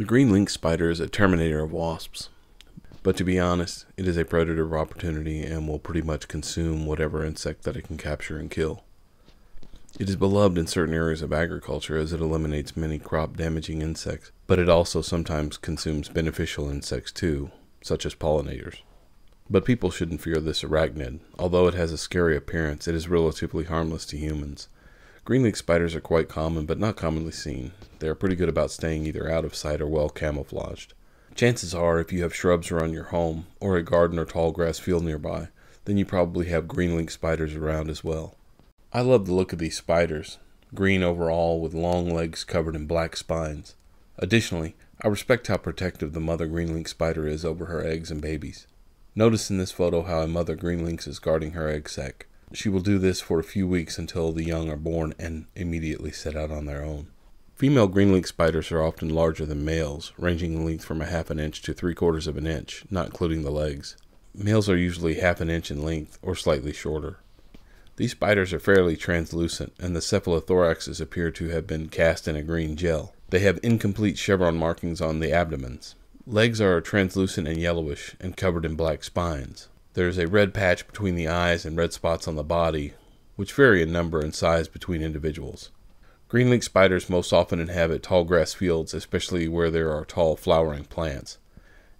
The green lynx spider is a terminator of wasps. But to be honest, it is a predator of opportunity and will pretty much consume whatever insect that it can capture and kill. It is beloved in certain areas of agriculture as it eliminates many crop damaging insects, but it also sometimes consumes beneficial insects too, such as pollinators. But people shouldn't fear this arachnid. Although it has a scary appearance, it is relatively harmless to humans. Green lynx spiders are quite common, but not commonly seen. They are pretty good about staying either out of sight or well camouflaged. Chances are, if you have shrubs around your home, or a garden or tall grass field nearby, then you probably have green lynx spiders around as well. I love the look of these spiders, green overall with long legs covered in black spines. Additionally, I respect how protective the mother green lynx spider is over her eggs and babies. Notice in this photo how a mother green lynx is guarding her egg sac. She will do this for a few weeks until the young are born and immediately set out on their own. Female green lynx spiders are often larger than males, ranging in length from a half an inch to three quarters of an inch, not including the legs. Males are usually half an inch in length or slightly shorter. These spiders are fairly translucent, and the cephalothoraxes appear to have been cast in a green gel. They have incomplete chevron markings on the abdomens. Legs are translucent and yellowish and covered in black spines. There is a red patch between the eyes and red spots on the body, which vary in number and size between individuals. Green lynx spiders most often inhabit tall grass fields, especially where there are tall flowering plants,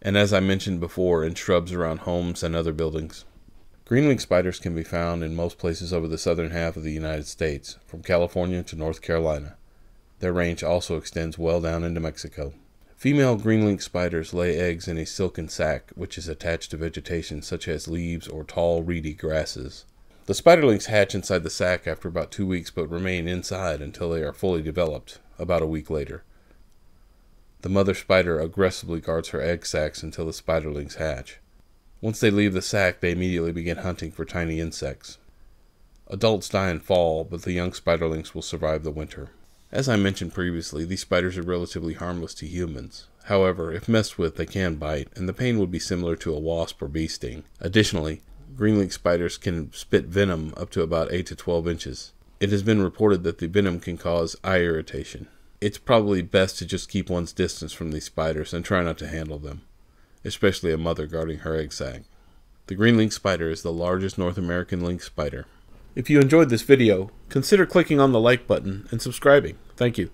and as I mentioned before, in shrubs around homes and other buildings. Green lynx spiders can be found in most places over the southern half of the United States, from California to North Carolina. Their range also extends well down into Mexico. Female green lynx spiders lay eggs in a silken sac which is attached to vegetation such as leaves or tall reedy grasses. The spiderlings hatch inside the sac after about two weeks but remain inside until they are fully developed, about a week later. The mother spider aggressively guards her egg sacs until the spiderlings hatch. Once they leave the sac, they immediately begin hunting for tiny insects. Adults die in fall, but the young spiderlings will survive the winter. As I mentioned previously, these spiders are relatively harmless to humans. However, if messed with, they can bite, and the pain would be similar to a wasp or bee sting. Additionally, green lynx spiders can spit venom up to about 8 to 12 inches. It has been reported that the venom can cause eye irritation. It's probably best to just keep one's distance from these spiders and try not to handle them especially a mother guarding her egg sac. The green lynx spider is the largest North American lynx spider. If you enjoyed this video, consider clicking on the like button and subscribing. Thank you.